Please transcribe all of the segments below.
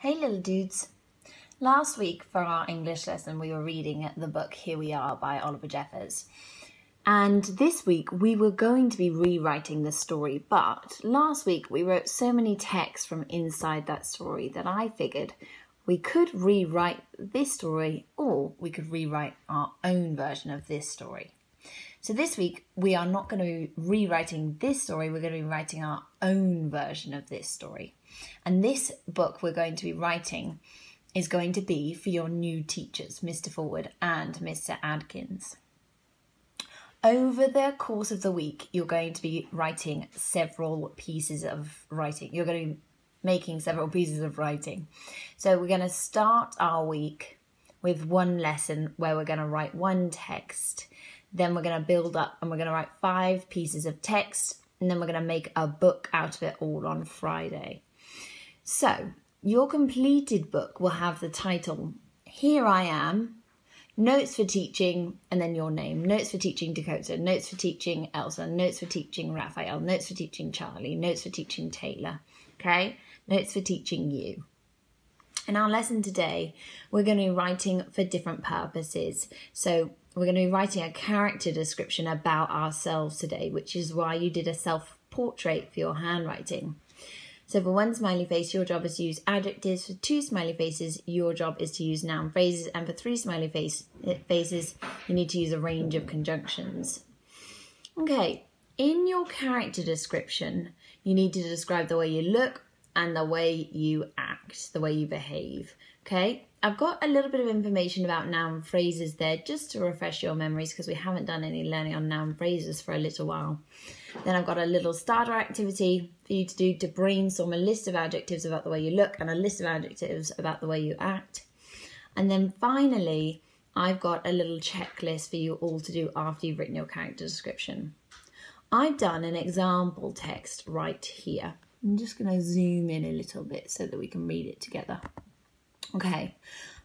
Hey little dudes. Last week for our English lesson we were reading the book Here We Are by Oliver Jeffers. And this week we were going to be rewriting the story, but last week we wrote so many texts from inside that story that I figured we could rewrite this story or we could rewrite our own version of this story. So this week we are not going to be rewriting this story, we're going to be writing our own version of this story. And this book we're going to be writing is going to be for your new teachers, Mr. Forward and Mr. Adkins. Over the course of the week, you're going to be writing several pieces of writing. You're going to be making several pieces of writing. So we're going to start our week with one lesson where we're going to write one text then we're going to build up and we're going to write five pieces of text and then we're going to make a book out of it all on Friday. So, your completed book will have the title Here I Am, Notes for Teaching, and then your name. Notes for Teaching Dakota, Notes for Teaching Elsa, Notes for Teaching Raphael, Notes for Teaching Charlie, Notes for Teaching Taylor. Okay? Notes for Teaching You. In our lesson today, we're going to be writing for different purposes. So, we're going to be writing a character description about ourselves today, which is why you did a self portrait for your handwriting. So for one smiley face, your job is to use adjectives. For two smiley faces, your job is to use noun phrases. And for three smiley face, eh, faces, you need to use a range of conjunctions. Okay, in your character description, you need to describe the way you look and the way you act, the way you behave. Okay, I've got a little bit of information about noun phrases there just to refresh your memories because we haven't done any learning on noun phrases for a little while. Then I've got a little starter activity for you to do to brainstorm a list of adjectives about the way you look and a list of adjectives about the way you act. And then finally, I've got a little checklist for you all to do after you've written your character description. I've done an example text right here. I'm just going to zoom in a little bit so that we can read it together. Okay,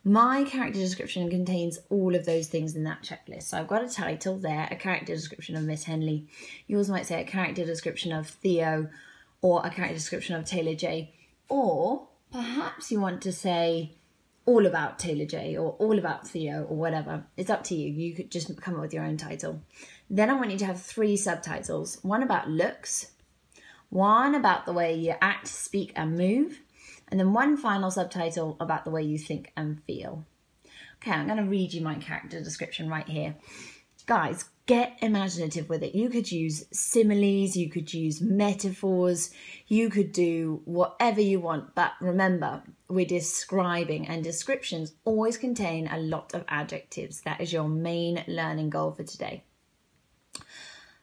my character description contains all of those things in that checklist. So I've got a title there, a character description of Miss Henley. Yours might say a character description of Theo or a character description of Taylor J. Or perhaps you want to say all about Taylor J or all about Theo or whatever. It's up to you. You could just come up with your own title. Then I want you to have three subtitles one about looks, one about the way you act, speak, and move, and then one final subtitle about the way you think and feel. Okay, I'm going to read you my character description right here. Guys, get imaginative with it. You could use similes, you could use metaphors, you could do whatever you want, but remember, we're describing, and descriptions always contain a lot of adjectives. That is your main learning goal for today.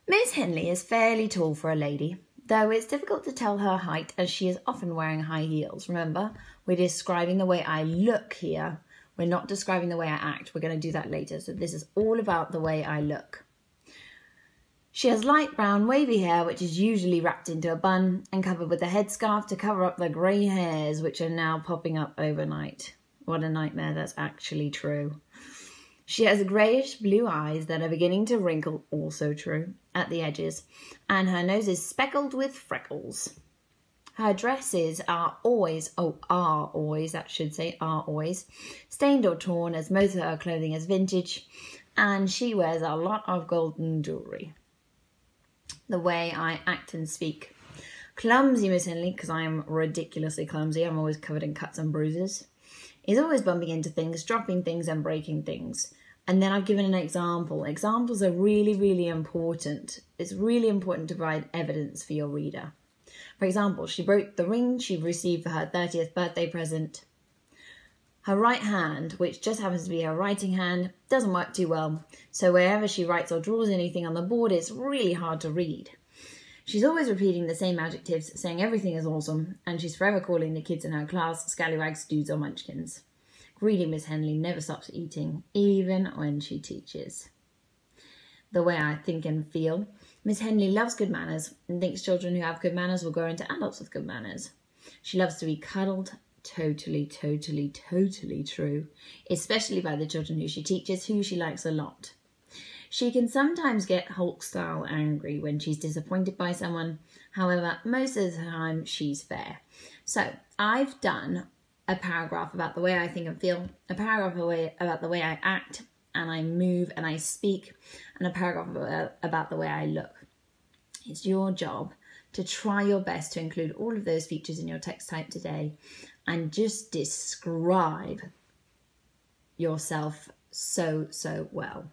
Miss Henley is fairly tall for a lady though it's difficult to tell her height as she is often wearing high heels. Remember, we're describing the way I look here. We're not describing the way I act. We're going to do that later. So this is all about the way I look. She has light brown wavy hair which is usually wrapped into a bun and covered with a headscarf to cover up the grey hairs which are now popping up overnight. What a nightmare, that's actually true. She has greyish blue eyes that are beginning to wrinkle, also true, at the edges, and her nose is speckled with freckles. Her dresses are always, oh, are always, that should say, are always, stained or torn, as most of her clothing is vintage, and she wears a lot of golden jewellery. The way I act and speak. Clumsy, Miss Henley, because I am ridiculously clumsy. I'm always covered in cuts and bruises. Is always bumping into things, dropping things, and breaking things. And then I've given an example. Examples are really, really important. It's really important to provide evidence for your reader. For example, she broke the ring she received for her 30th birthday present. Her right hand, which just happens to be her writing hand, doesn't work too well, so wherever she writes or draws anything on the board, it's really hard to read. She's always repeating the same adjectives, saying everything is awesome, and she's forever calling the kids in her class scallywags, dudes, or munchkins. Greedy Miss Henley never stops eating, even when she teaches. The way I think and feel, Miss Henley loves good manners and thinks children who have good manners will grow into adults with good manners. She loves to be cuddled, totally, totally, totally true, especially by the children who she teaches, who she likes a lot. She can sometimes get Hulk style angry when she's disappointed by someone. However, most of the time she's fair. So I've done a paragraph about the way I think and feel, a paragraph about the way I act and I move and I speak, and a paragraph about the way I look. It's your job to try your best to include all of those features in your text type today and just describe yourself so, so well.